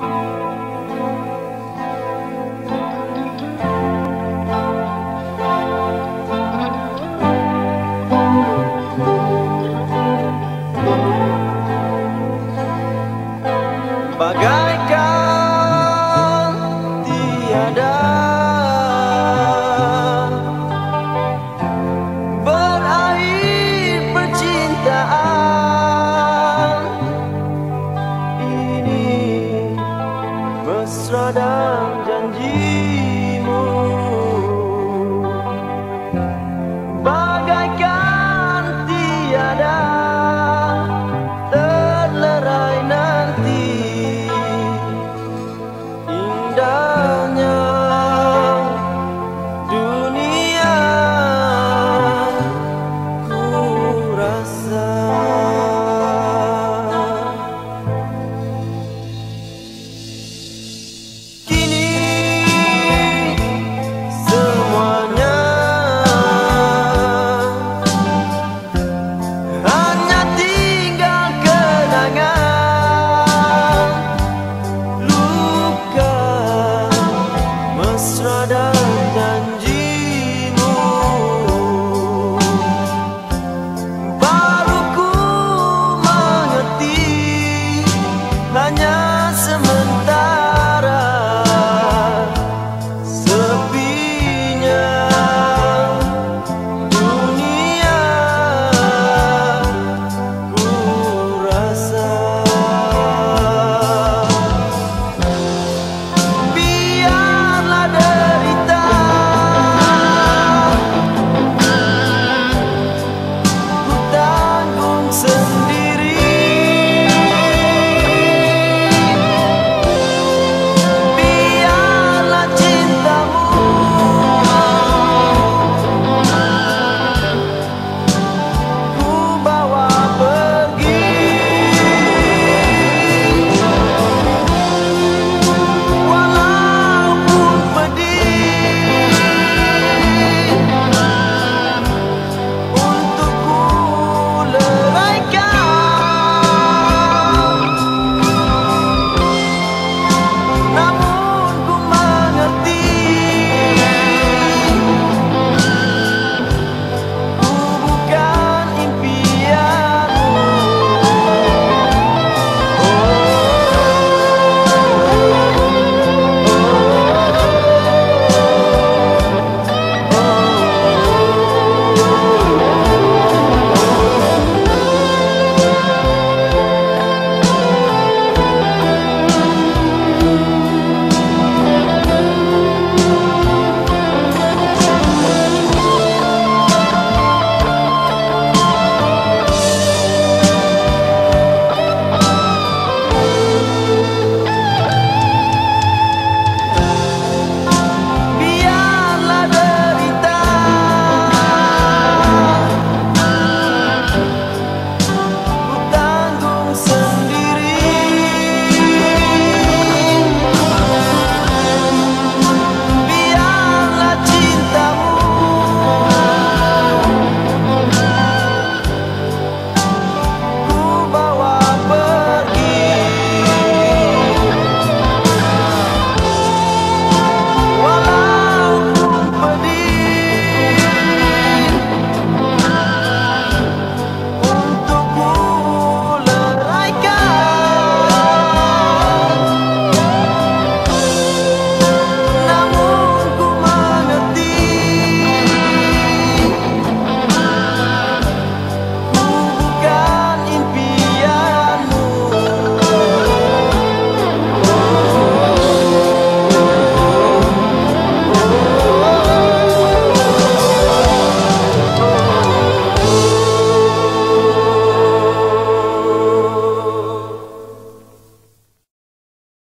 Oh.